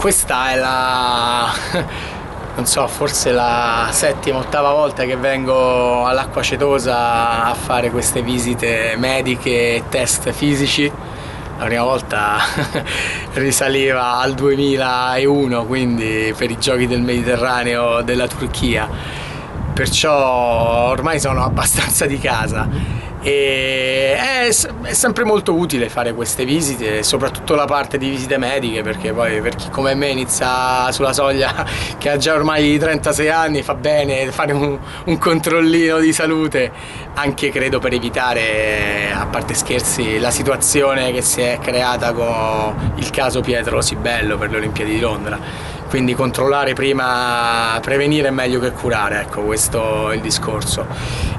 questa è la non so forse la settima ottava volta che vengo all'acqua cetosa a fare queste visite mediche e test fisici. La prima volta risaliva al 2001 quindi per i giochi del Mediterraneo della Turchia perciò ormai sono abbastanza di casa. E è, è, sempre molto utile fare queste visite, soprattutto la parte di visite mediche, perché poi per chi come me inizia sulla soglia che ha già ormai 36 anni fa bene fare un, un controllino di salute, anche credo per evitare, a parte scherzi, la situazione che si è creata con il caso Pietro Sibello per le Olimpiadi di Londra quindi controllare prima, prevenire è meglio che curare, ecco questo è il discorso.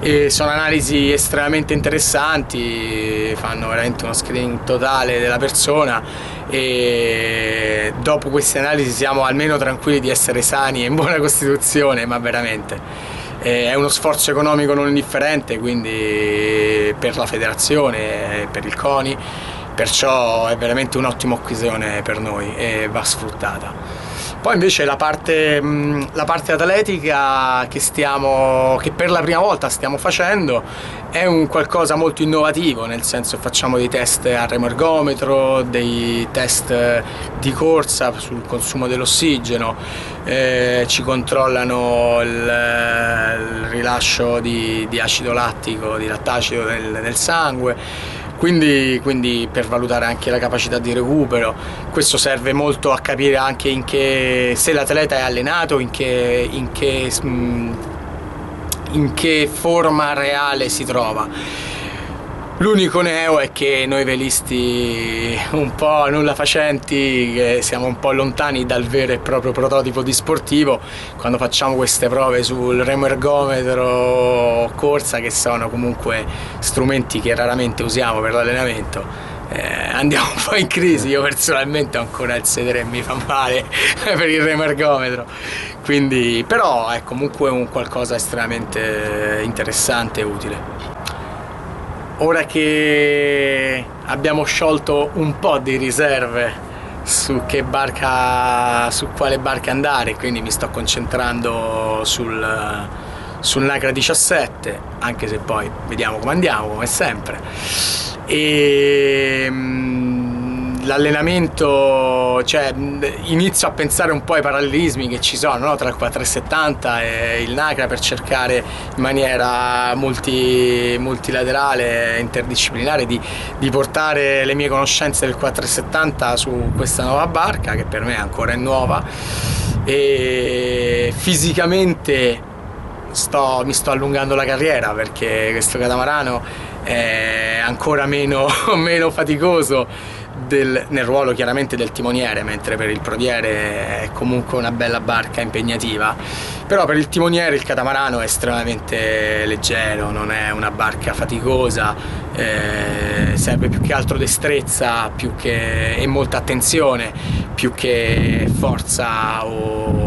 E sono analisi estremamente interessanti, fanno veramente uno screening totale della persona e dopo queste analisi siamo almeno tranquilli di essere sani e in buona costituzione, ma veramente. È uno sforzo economico non indifferente, quindi per la federazione, per il CONI, perciò è veramente un'ottima occasione per noi e va sfruttata. Poi invece la parte, la parte atletica che, stiamo, che, per la prima volta stiamo facendo è un qualcosa molto innovativo, nel senso facciamo dei test a remergometro, dei test di corsa sul consumo dell'ossigeno, eh, ci controllano il, il rilascio di, di, acido lattico, di lattacido nel, nel sangue quindi, quindi, per valutare anche la capacità di recupero. Questo serve molto a capire anche che, se l'atleta è allenato in che, in che, mm, in che forma reale si trova. L'unico neo è che noi velisti un po' nulla facenti, siamo un po' lontani dal vero e proprio prototipo di sportivo, quando facciamo queste prove sul remo ergometro corsa, che sono comunque strumenti che raramente usiamo per l'allenamento, eh, andiamo un po' in crisi, io personalmente ho ancora il sedere e mi fa male per il remo ergometro, Quindi, però è comunque un qualcosa estremamente interessante e utile. Ora che abbiamo sciolto un po' di riserve su, che barca, su quale barca andare, quindi mi sto concentrando sul, sul Nagra 17, anche se poi vediamo come andiamo, come sempre. E, l'allenamento, cioè inizio a pensare un po' ai parallelismi che ci sono no? tra il 470 e il NACRA per cercare in maniera multi, multilaterale, interdisciplinare di, di, portare le mie conoscenze del 470 su questa nuova barca che per me ancora è nuova e fisicamente sto, mi sto allungando la carriera perché questo catamarano è ancora meno, meno faticoso del, nel ruolo chiaramente del timoniere, mentre per il prodiere è comunque una bella barca impegnativa. Però per il timoniere il catamarano è estremamente leggero, non è una barca faticosa, eh, serve più che altro destrezza più che, e molta attenzione, più che forza o,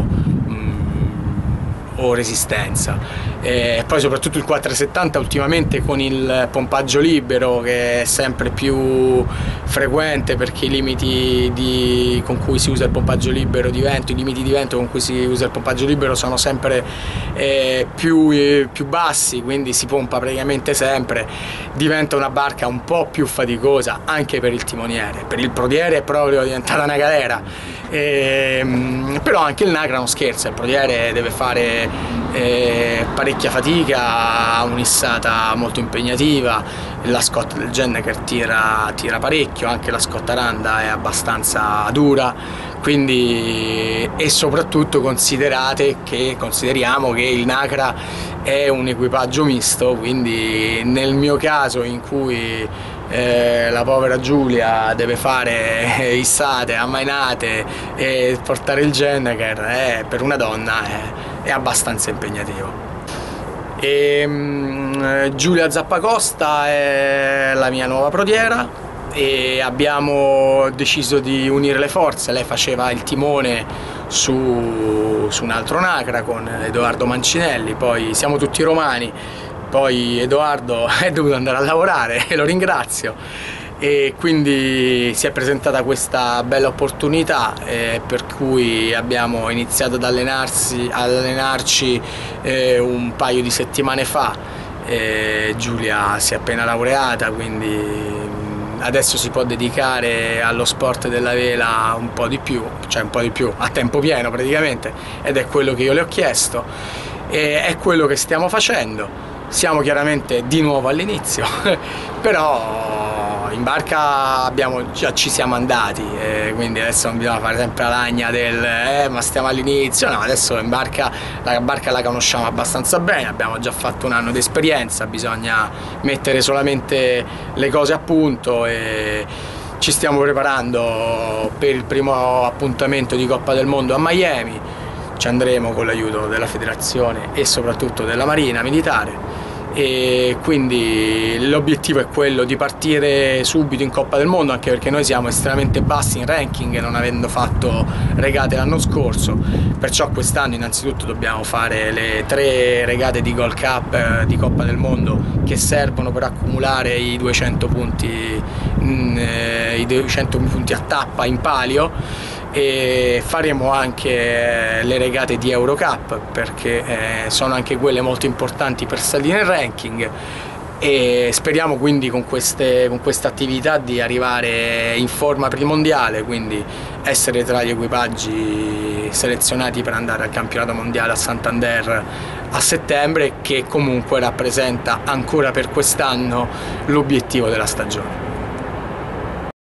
o resistenza. E poi soprattutto il 470 ultimamente con il pompaggio libero che è sempre più frequente perché i limiti di, con cui si usa il pompaggio libero di vento, i limiti di vento con cui si usa il pompaggio libero sono sempre eh, più, eh, più bassi, quindi si pompa praticamente sempre, diventa una barca un po' più faticosa anche per il timoniere, per il prodiere è proprio diventata una galera, e, ehm, però anche il Nagra non scherza, il prodiere deve fare eh, parecchia fatica, un'issata molto impegnativa, la scotta del Genneker tira, tira parecchio, anche la scotta Randa è abbastanza dura, quindi e soprattutto considerate che consideriamo che il Nacra è un equipaggio misto, quindi nel mio caso in cui eh, la povera Giulia deve fare issate, ammainate e portare il Genneker, eh, per una donna è, è abbastanza impegnativo. E, um, Giulia Zappacosta è la mia nuova prodiera e abbiamo deciso di unire le forze, lei faceva il timone su, su un altro Nacra con Edoardo Mancinelli, poi siamo tutti romani, poi Edoardo è dovuto andare a lavorare e lo ringrazio e quindi si è presentata questa bella opportunità eh, per cui abbiamo iniziato ad, allenarsi, ad allenarci eh, un paio di settimane fa. Eh, Giulia si è appena laureata quindi mm, adesso si può dedicare allo sport della vela un po' di più, cioè un po' di più, a tempo pieno praticamente ed è quello che io le ho chiesto. E è quello che stiamo facendo. Siamo chiaramente di nuovo all'inizio però in barca abbiamo, già ci siamo andati, eh, quindi adesso non bisogna fare sempre la lagna del eh, ma stiamo all'inizio, no, adesso in barca, la barca la conosciamo abbastanza bene, abbiamo già fatto un anno di esperienza, bisogna mettere solamente le cose a punto e ci stiamo preparando per il primo appuntamento di Coppa del Mondo a Miami, ci andremo con l'aiuto della federazione e soprattutto della Marina Militare e quindi l'obiettivo è quello di partire subito in Coppa del Mondo anche perché noi siamo estremamente bassi in ranking non avendo fatto regate l'anno scorso. Perciò quest'anno innanzitutto dobbiamo fare le tre regate di Gold Cup eh, di Coppa del Mondo che servono per accumulare i 200 punti, mm, eh, i 200 punti a tappa in palio e faremo anche le regate di Eurocup perché eh, sono anche quelle molto importanti per salire nel ranking e speriamo quindi con, queste, con questa attività di arrivare in forma per il quindi essere tra gli equipaggi selezionati per andare al campionato mondiale a Santander a settembre che comunque rappresenta ancora per quest'anno l'obiettivo della stagione.